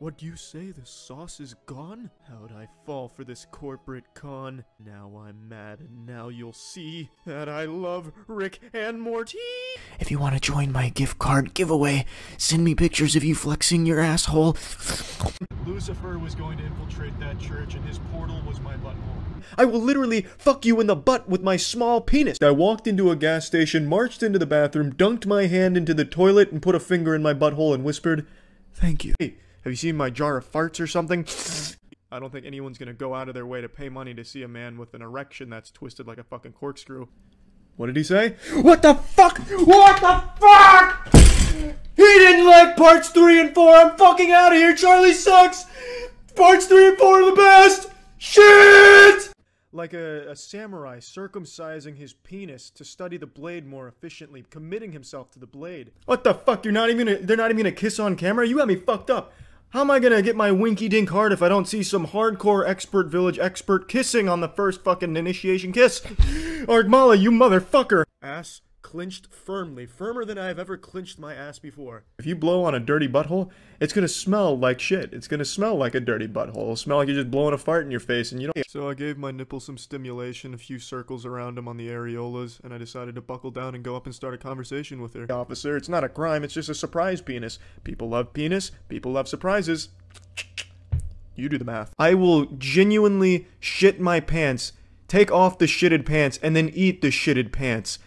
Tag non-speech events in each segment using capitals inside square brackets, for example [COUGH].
What do you say? The sauce is gone? How'd I fall for this corporate con? Now I'm mad, and now you'll see that I love Rick and Morty. If you want to join my gift card giveaway, send me pictures of you flexing your asshole. Lucifer was going to infiltrate that church, and his portal was my butthole. I will literally fuck you in the butt with my small penis. I walked into a gas station, marched into the bathroom, dunked my hand into the toilet, and put a finger in my butthole and whispered, Thank you. Hey, have you seen my jar of farts or something? I don't think anyone's gonna go out of their way to pay money to see a man with an erection that's twisted like a fucking corkscrew. What did he say? What the fuck? What the fuck? He didn't like parts 3 and 4. I'm fucking out of here. Charlie sucks. Parts 3 and 4 are the best. Shit! Like a, a samurai circumcising his penis to study the blade more efficiently, committing himself to the blade. What the fuck? You're not even gonna, they're not even gonna kiss on camera? You got me fucked up. How am I gonna get my winky dink hard if I don't see some hardcore expert village expert kissing on the first fucking initiation kiss? [LAUGHS] Argmala, you motherfucker! Ass clinched firmly, firmer than I've ever clinched my ass before. If you blow on a dirty butthole, it's gonna smell like shit. It's gonna smell like a dirty butthole. It'll smell like you're just blowing a fart in your face and you don't- So I gave my nipple some stimulation, a few circles around them on the areolas, and I decided to buckle down and go up and start a conversation with her. Officer, it's not a crime, it's just a surprise penis. People love penis, people love surprises. You do the math. I will genuinely shit my pants, take off the shitted pants, and then eat the shitted pants.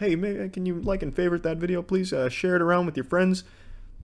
Hey, can you like and favorite that video, please? Uh, share it around with your friends.